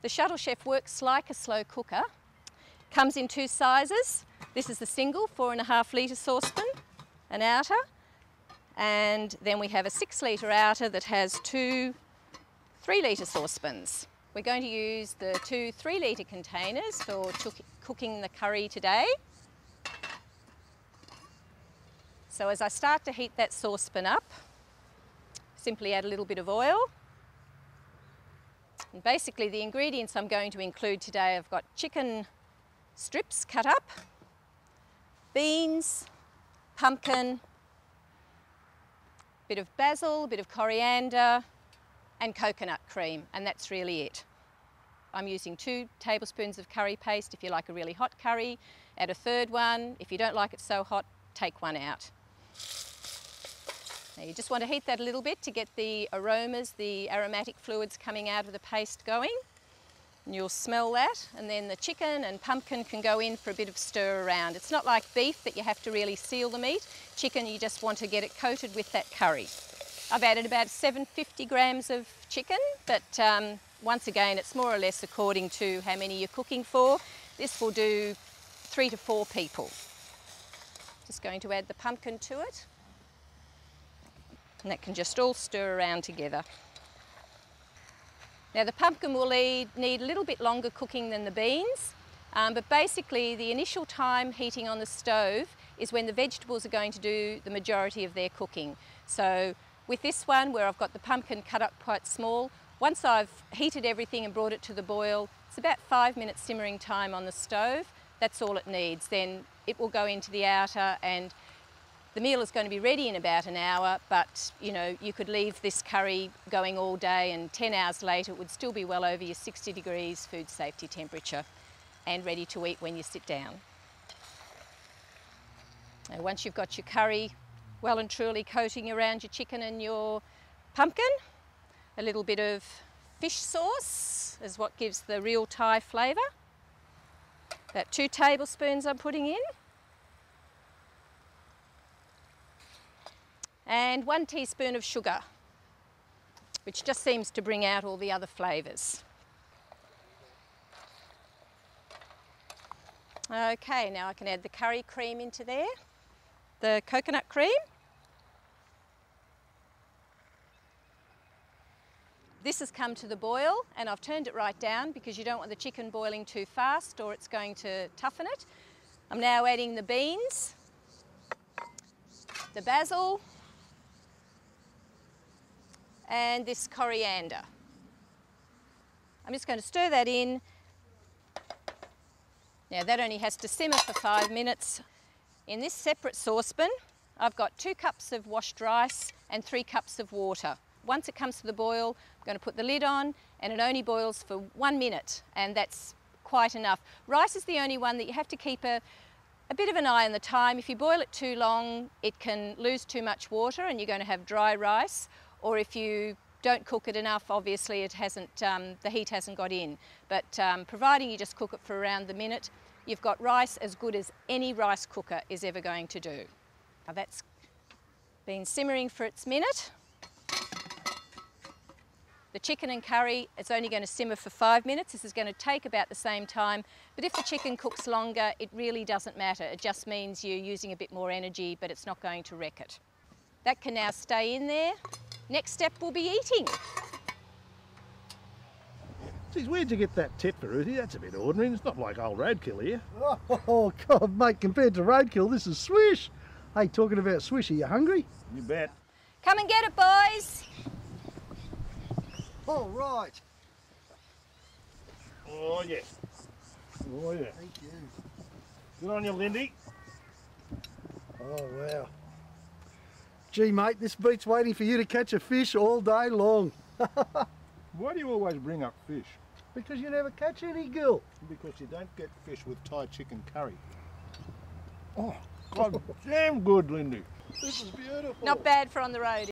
The Shuttle Chef works like a slow cooker. Comes in two sizes. This is the single, four and a half litre saucepan, an outer. And then we have a six litre outer that has two three litre saucepans. We're going to use the two three litre containers for cooking the curry today. So as I start to heat that saucepan up, simply add a little bit of oil. And basically the ingredients I'm going to include today, I've got chicken strips cut up, beans, pumpkin, a bit of basil, a bit of coriander, and coconut cream, and that's really it. I'm using two tablespoons of curry paste if you like a really hot curry. Add a third one. If you don't like it so hot, take one out. Now you just want to heat that a little bit to get the aromas, the aromatic fluids coming out of the paste going. And you'll smell that and then the chicken and pumpkin can go in for a bit of stir around. It's not like beef that you have to really seal the meat. Chicken you just want to get it coated with that curry. I've added about 750 grams of chicken but um, once again it's more or less according to how many you're cooking for. This will do three to four people. Just going to add the pumpkin to it and that can just all stir around together. Now the pumpkin will need, a little bit longer cooking than the beans, um, but basically the initial time heating on the stove is when the vegetables are going to do the majority of their cooking. So with this one, where I've got the pumpkin cut up quite small, once I've heated everything and brought it to the boil, it's about five minutes simmering time on the stove. That's all it needs. Then it will go into the outer and the meal is going to be ready in about an hour, but you know, you could leave this curry going all day and 10 hours later it would still be well over your 60 degrees food safety temperature and ready to eat when you sit down. Now, once you've got your curry well and truly coating around your chicken and your pumpkin, a little bit of fish sauce is what gives the real Thai flavour. About two tablespoons I'm putting in. And one teaspoon of sugar, which just seems to bring out all the other flavours. Okay, now I can add the curry cream into there, the coconut cream. This has come to the boil and I've turned it right down because you don't want the chicken boiling too fast or it's going to toughen it. I'm now adding the beans, the basil, and this coriander. I'm just going to stir that in. Now that only has to simmer for five minutes. In this separate saucepan, I've got two cups of washed rice and three cups of water. Once it comes to the boil, I'm going to put the lid on and it only boils for one minute and that's quite enough. Rice is the only one that you have to keep a, a bit of an eye on the time. If you boil it too long, it can lose too much water and you're going to have dry rice or if you don't cook it enough, obviously it hasn't, um, the heat hasn't got in. But um, providing you just cook it for around the minute, you've got rice as good as any rice cooker is ever going to do. Now that's been simmering for its minute. The chicken and curry, it's only going to simmer for five minutes. This is going to take about the same time. But if the chicken cooks longer, it really doesn't matter. It just means you're using a bit more energy, but it's not going to wreck it. That can now stay in there. Next step will be eating. Geez, where'd you get that tit for Ruthie? That's a bit ordinary. It's not like old roadkill here. Oh, God, mate, compared to roadkill, this is swish. Hey, talking about swish, are you hungry? You bet. Come and get it, boys. All right. Oh, yeah. Oh, yeah. Thank you. Good on you, Lindy. Oh, wow. Gee, mate, this beats waiting for you to catch a fish all day long. Why do you always bring up fish? Because you never catch any, Gil. Because you don't get fish with Thai chicken curry. Oh, God, damn good, Lindy. This is beautiful. Not bad for on the road.